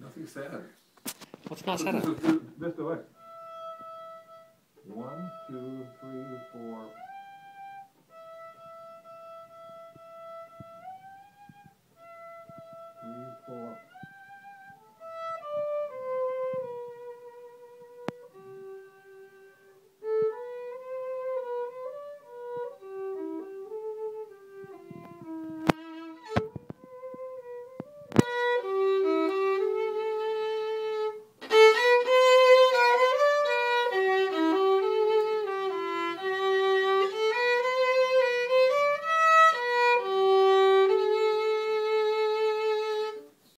Nothing sad. What's not sad? just do this way. One, two, three, four,